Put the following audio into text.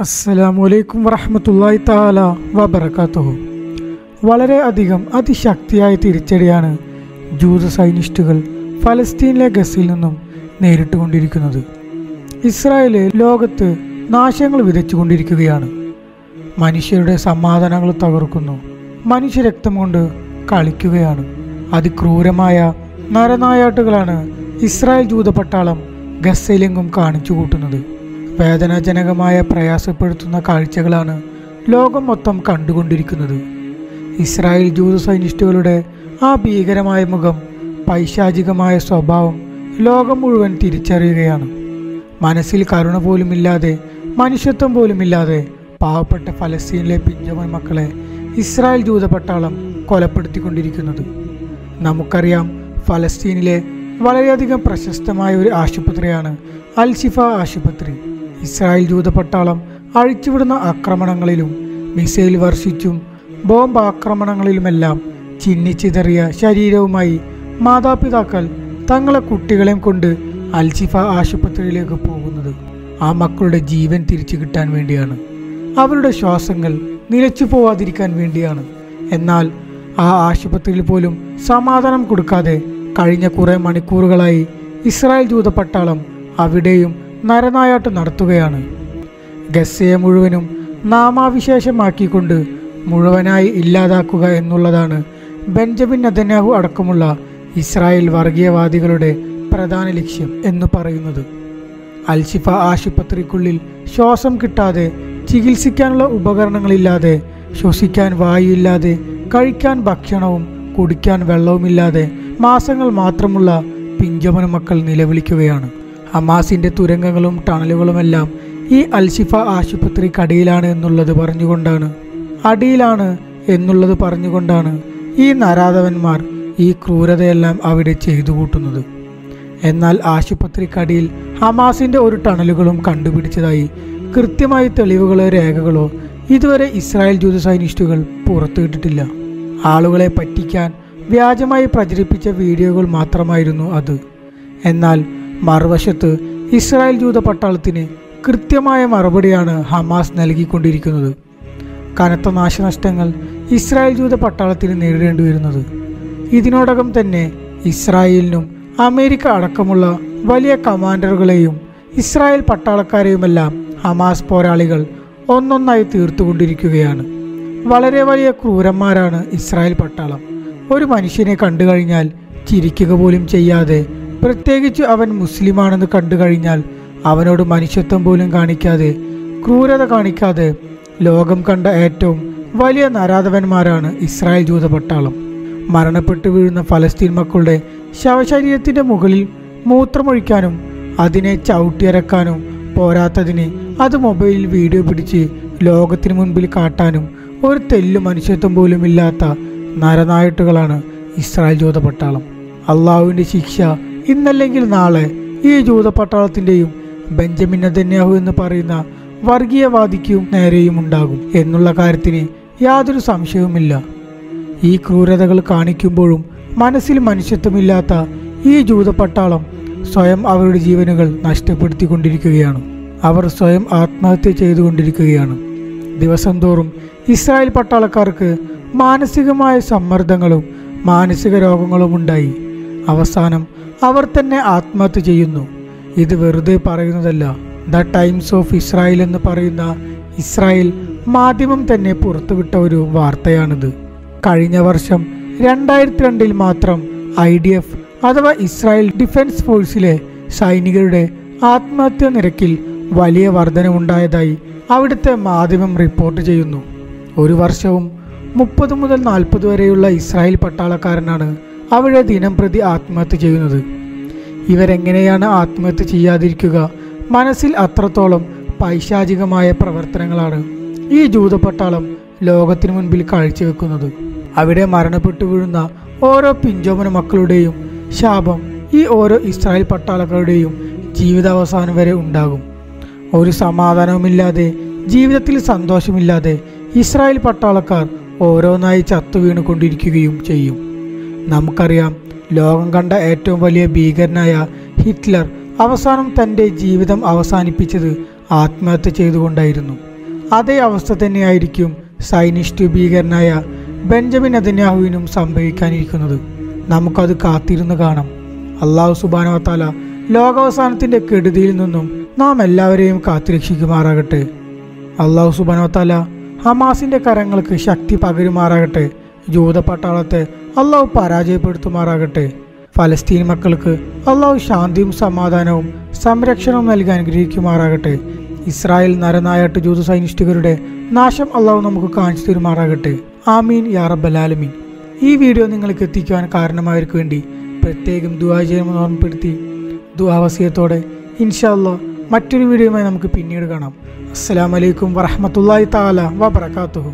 അസ്സലാമു അലൈക്കും താല വളരെ അധികം അതിശക്തിയായ തിരിച്ചടിയാണ് ജൂത സൈനിസ്റ്റുകൾ ഫലസ്തീനിലെ ഗസിൽ നിന്നും നേരിട്ടുകൊണ്ടിരിക്കുന്നത്. ഇസ്രായേൽ ലോകത്ത് നാശങ്ങൾ വിതച്ചുകൊണ്ടിരിക്കുകയാണ്. മനുഷ്യരുടെ സമാധാനങ്ങൾ തകർക്കുന്നു. മനുഷ്യരക്തം കൊണ്ട് കളിക്കുകയാണ്. അതിക്രൂരമായ നരനായാട്ടുകളാണ് ഇസ്രായേൽ ജൂത പട്ടാളം ഗസയിലെങ്കും കാണിച്ചു കൂട്ടുന്നത്. വേദനാജനകമായ പ്രയാസപ്പെടുത്തുന്ന കാഴ്ചകളാണ് ലോകം മൊത്തം കണ്ടുകൊണ്ടിരിക്കുന്നത്. ഇസ്രായേൽ ജൂത സൈനിസ്റ്റുകളുടെ ആ ഭീകരമായ മുഖം പൈശാചികമായ സ്വഭാവം ലോകം മുഴുവൻ തിരിച്ചറിയുകയാണ്. മനസ്സിൽ കരുണ പോലുമില്ലാതെ മനുഷ്യത്വം പോലുമില്ലാതെ പാവപ്പെട്ട ഫലസ്തീനിലെ പിഞ്ചമൻ മക്കളെ ഇസ്രായേൽ ജൂത പട്ടാളം കൊലപ്പെടുത്തിക്കൊണ്ടിരിക്കുന്നത്. നമുക്കറിയാം ഫലസ്തീനിലെ വളരെയധികം പ്രശസ്തമായ ഒരു ആശുപത്രിയാണ് അൽഷിഫ ആശുപത്രി. ഇസ്രായേൽ ജൂത പട്ടാളം അഴിച്ചുവിടുന്ന ആക്രമണങ്ങളിലും മിസൈൽ വർഷിച്ചും ബോംബ് ആക്രമണങ്ങളിലുമെല്ലാം ചിന്നിച്ചിതറിയ ശരീരവുമായി മാതാപിതാക്കൾ തങ്ങളെ കുട്ടികളെയും കൊണ്ട് അൽഷിഫ ആശുപത്രിയിലേക്ക് പോകുന്നത്. ആ മക്കളുടെ ജീവൻ തിരിച്ചു കിട്ടാൻ വേണ്ടിയാണ്. അവരുടെ ശ്വാസങ്ങൾ നിലച്ചു പോവാതിരിക്കാൻ വേണ്ടിയാണ്. എന്നാൽ ആ ആശുപത്രിയിൽ പോലും സമാധാനം കൊടുക്കാതെ കഴിഞ്ഞ കുറേ മണിക്കൂറുകളായി ഇസ്രായേൽ ജൂത പട്ടാളം അവിടെയും നരനായാട്ട് നടത്തുകയാണ്. ഗസയെ മുഴുവനും നാമാവിശേഷമാക്കിക്കൊണ്ട് മുഴുവനായി ഇല്ലാതാക്കുക എന്നുള്ളതാണ് ബെഞ്ചമിൻ നദന്യാഹു അടക്കമുള്ള ഇസ്രായേൽ വർഗീയവാദികളുടെ പ്രധാന ലക്ഷ്യം എന്ന് പറയുന്നത്. അൽഷിഫ ആശുപത്രിക്കുള്ളിൽ ശ്വാസം കിട്ടാതെ ചികിത്സിക്കാനുള്ള ഉപകരണങ്ങളില്ലാതെ ശ്വസിക്കാൻ വായുവില്ലാതെ കഴിക്കാൻ ഭക്ഷണവും കുടിക്കാൻ വെള്ളവുമില്ലാതെ മാസങ്ങൾ മാത്രമുള്ള പിഞ്ചമന മക്കൾ നിലവിളിക്കുകയാണ്. ഹമാസിന്റെ തുരങ്കങ്ങളും ടണലുകളുമെല്ലാം ഈ അൽഷിഫ ആശുപത്രിക്കടിയിലാണ് എന്നുള്ളത് പറഞ്ഞുകൊണ്ടാണ്. അടിയിലാണ് എന്നുള്ളത് പറഞ്ഞുകൊണ്ടാണ് ഈ നരാധവന്മാർ ഈ ക്രൂരതയെല്ലാം അവിടെ ചെയ്തു കൂട്ടുന്നത് എന്നാൽ ആശുപത്രിക്കടിയിൽ ഹമാസിന്റെ ഒരു ടണലുകളും കണ്ടുപിടിച്ചതായി കൃത്യമായ തെളിവുകളോ രേഖകളോ ഇതുവരെ ഇസ്രായേൽ ജൂത സൈനിസ്റ്റുകൾ പുറത്തുവിട്ടിട്ടില്ല. ആളുകളെ പറ്റിക്കാൻ വ്യാജമായി പ്രചരിപ്പിച്ച വീഡിയോകൾ മാത്രമായിരുന്നു അത്. എന്നാൽ മറുവശത്ത് ഇസ്രായേൽ ജൂത പട്ടാളത്തിന് കൃത്യമായ മറുപടിയാണ് ഹമാസ് നൽകിക്കൊണ്ടിരിക്കുന്നത്. കനത്ത നാശനഷ്ടങ്ങൾ ഇസ്രായേൽ ജൂത പട്ടാളത്തിന് നേരിടേണ്ടി വരുന്നത് ഇതിനോടകം തന്നെ ഇസ്രായേലിനും അമേരിക്ക അടക്കമുള്ള വലിയ കമാൻഡറുകളെയും ഇസ്രായേൽ പട്ടാളക്കാരെയുമെല്ലാം ഹമാസ് പോരാളികൾ ഒന്നൊന്നായി തീർത്തുകൊണ്ടിരിക്കുകയാണ്. വളരെ വലിയ ക്രൂരന്മാരാണ് ഇസ്രായേൽ പട്ടാളം. ഒരു മനുഷ്യനെ കണ്ടു കഴിഞ്ഞാൽ ചിരിക്കുക പോലും ചെയ്യാതെ പ്രത്യേകിച്ച് അവൻ മുസ്ലിമാണെന്ന് കണ്ടു കഴിഞ്ഞാൽ അവനോട് മനുഷ്യത്വം പോലും കാണിക്കാതെ ക്രൂരത കാണിക്കാതെ ലോകം കണ്ട ഏറ്റവും വലിയ നരാധവന്മാരാണ് ഇസ്രായേൽ ജൂത പട്ടാളം. മരണപ്പെട്ടു വീഴുന്ന ഫലസ്തീൻ മക്കളുടെ ശവശരീരത്തിന്റെ മുകളിൽ മൂത്രമൊഴിക്കാനും അതിനെ ചവിട്ടിയരക്കാനും പോരാത്തതിന് അത് മൊബൈലിൽ വീഡിയോ പിടിച്ച് ലോകത്തിന് മുൻപിൽ കാട്ടാനും ഒരു തെല്ലു മനുഷ്യത്വം പോലും ഇല്ലാത്ത നരനായിട്ടുകളാണ് ഇസ്രായേൽ ജൂത പട്ടാളം അള്ളാഹുവിന്റെ ശിക്ഷ ഇന്നല്ലെങ്കിൽ നാളെ ഈ ജൂത പട്ടാളത്തിന്റെയും ബെഞ്ചമിൻ നദന്യാഹു എന്ന് പറയുന്ന വർഗീയവാദിക്കും നേരെയും ഉണ്ടാകും എന്നുള്ള കാര്യത്തിന് യാതൊരു സംശയവുമില്ല. ഈ ക്രൂരതകൾ കാണിക്കുമ്പോഴും മനസ്സിൽ മനുഷ്യത്വമില്ലാത്ത ഈ ജൂത പട്ടാളം സ്വയം അവരുടെ ജീവനുകൾ നഷ്ടപ്പെടുത്തിക്കൊണ്ടിരിക്കുകയാണ്. അവർ സ്വയം ആത്മഹത്യ ചെയ്തുകൊണ്ടിരിക്കുകയാണ്. ദിവസം തോറും ഇസ്രായേൽ പട്ടാളക്കാർക്ക് മാനസികമായ സമ്മർദ്ദങ്ങളും മാനസിക രോഗങ്ങളും ഉണ്ടായി. അവസാനം അവർ തന്നെ ആത്മഹത്യ ചെയ്യുന്നു. ഇത് വെറുതെ പറയുന്നതല്ല. ദ ടൈംസ് ഓഫ് ഇസ്രായേൽ എന്ന് പറയുന്ന ഇസ്രായേൽ മാധ്യമം തന്നെ പുറത്തുവിട്ട ഒരു വാർത്തയാണിത്. കഴിഞ്ഞ വർഷം രണ്ടായിരത്തി രണ്ടിൽ മാത്രം ഐ ഡി എഫ് അഥവാ ഇസ്രായേൽ ഡിഫൻസ് ഫോഴ്സിലെ സൈനികരുടെ ആത്മഹത്യാ നിരക്കിൽ വലിയ വർധനവുണ്ടായതായി അവിടുത്തെ മാധ്യമം റിപ്പോർട്ട് ചെയ്യുന്നു. ഒരു വർഷവും മുപ്പത് മുതൽ നാൽപ്പത് വരെയുള്ള ഇസ്രായേൽ പട്ടാളക്കാരനാണ് അവിടെ ദിനം പ്രതി ആത്മഹത്യ ചെയ്യുന്നത്. ഇവരെങ്ങനെയാണ് ആത്മഹത്യ ചെയ്യാതിരിക്കുക? മനസ്സിൽ അത്രത്തോളം പൈശാചികമായ പ്രവർത്തനങ്ങളാണ് ഈ ജൂതപട്ടാളം ലോകത്തിനു മുൻപിൽ കാഴ്ചവെക്കുന്നത്. അവിടെ മരണപ്പെട്ടു വീഴുന്ന ഓരോ പിഞ്ചോമന മക്കളുടെയും ശാപം ഈ ഓരോ ഇസ്രായേൽ പട്ടാളക്കാരുടെയും ജീവിതാവസാനം വരെ ഉണ്ടാകും. ഒരു സമാധാനവുമില്ലാതെ ജീവിതത്തിൽ സന്തോഷമില്ലാതെ ഇസ്രായേൽ പട്ടാളക്കാർ ഓരോന്നായി ചത്തു വീണുകൊണ്ടിരിക്കുകയും ചെയ്യും. നമുക്കറിയാം ലോകം കണ്ട ഏറ്റവും വലിയ ഭീകരനായ ഹിറ്റ്ലർ അവസാനം തന്റെ ജീവിതം അവസാനിപ്പിച്ചത് ആത്മഹത്യ ചെയ്തുകൊണ്ടായിരുന്നു. അതേ അവസ്ഥ തന്നെയായിരിക്കും സൈനിസ്റ്റ് ഭീകരനായ ബെഞ്ചമിൻ അതിന്യാഹുവിനും സംഭവിക്കാനിരിക്കുന്നത്. നമുക്കത് കാത്തിരുന്ന് കാണാം. അള്ളാഹു സുബാനവത്താല ലോകാവസാനത്തിന്റെ കെടുതിയിൽ നിന്നും നാം എല്ലാവരെയും കാത്തുരക്ഷിക്കുമാറാകട്ടെ. അള്ളാഹു സുബാനവത്താല ഹമാസിന്റെ കരങ്ങൾക്ക് ശക്തി പകരുമാറാകട്ടെ. ജൂത പട്ടാളത്തെ അള്ളാഹു പരാജയപ്പെടുത്തുമാറാകട്ടെ. ഫലസ്തീൻ മക്കൾക്ക് അള്ളാഹു ശാന്തിയും സമാധാനവും സംരക്ഷണവും നൽകി അനുഗ്രഹിക്കുമാറാകട്ടെ. ഇസ്രായേൽ നരനായാട്ട് ജൂത സൈനിഷ്ഠികരുടെ നാശം അള്ളാഹു നമുക്ക് കാണിച്ചു തരുമാറാകട്ടെ. ആമീൻ യാ റബ്ബലാലമീൻ ഈ വീഡിയോ നിങ്ങൾക്ക് എത്തിക്കുവാൻ കാരണമായവർക്ക് വേണ്ടി പ്രത്യേകം ദുആ ചെയ്യണമെന്ന് ഓർമ്മപ്പെടുത്തി ദുവാവസ്യത്തോടെ ഇൻഷാല്ല മറ്റൊരു വീഡിയോയുമായി നമുക്ക് പിന്നീട് കാണാം. അസ്സാം വലൈക്കും വറഹമത്തല്ലാഹി താല വബർക്കാത്തുഹു